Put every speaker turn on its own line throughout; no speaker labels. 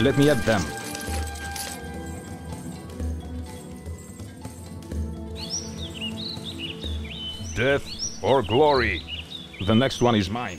Let me add them. Death or glory? The next one is mine.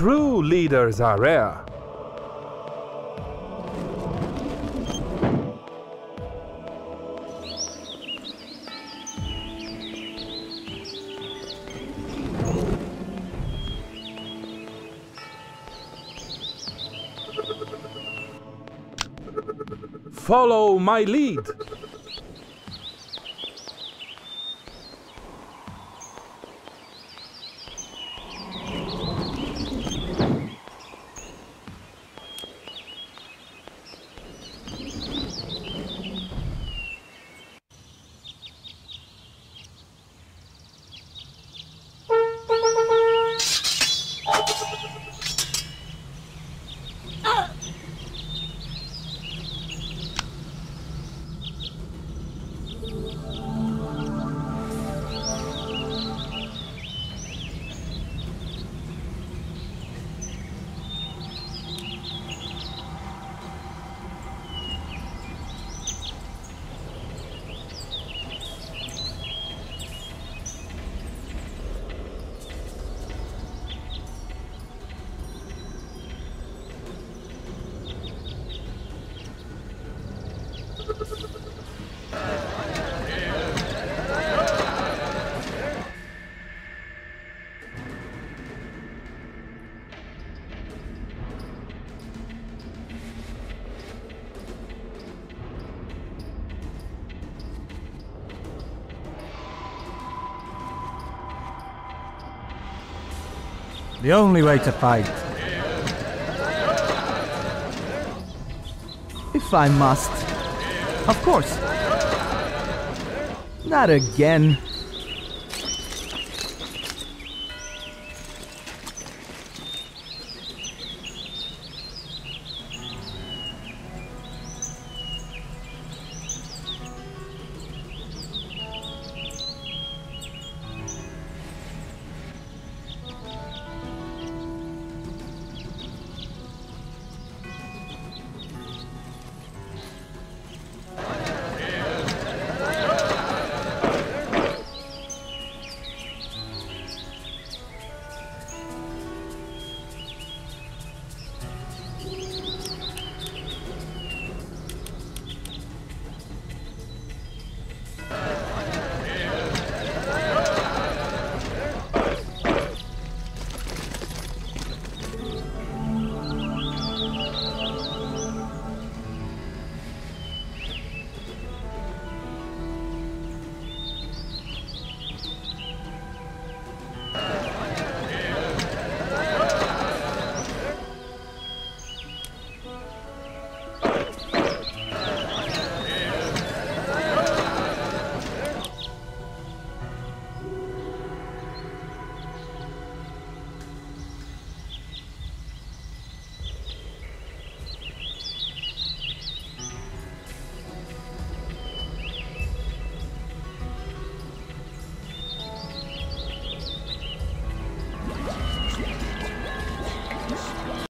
True leaders are rare. Follow my lead.
The only way to fight.
If I must. Of course. Not again.